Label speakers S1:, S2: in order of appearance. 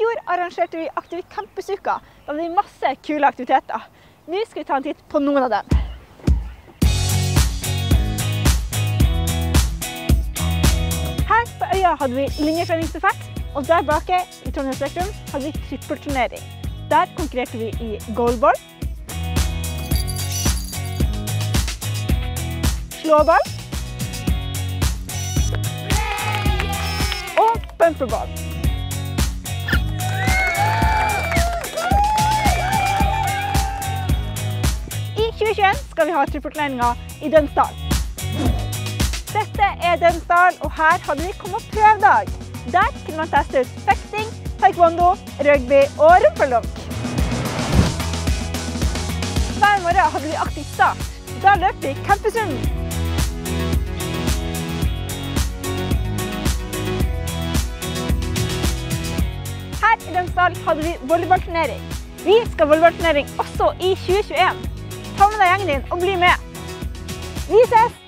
S1: fjor arrangerte vi Aktiv campusuka. Da hadde vi masse kule aktiviteter. Nå skal vi ta en titt på noen av dem. Her på øya hadde vi linjeføringsstafett, og der bak i Trondheim Spektrum hadde vi trippelturnering. Der konkurrerte vi i goalball, slåball og bumperball. 2021 skal vi ha trippelturneringa i Dønsdal. Dette er Dønsdal, og her hadde vi kom- og prøvedag. Der kunne man teste ut fekting, taekwondo, rugby og rumpeldunk. Hver morgen hadde vi aktiv start. Da løp vi campusrunden. Her i Dønsdal hadde vi volleyballturnering. Vi skal ha volleyballturnering også i 2021. Ta med deg gjengen din og bli med. Vi ses!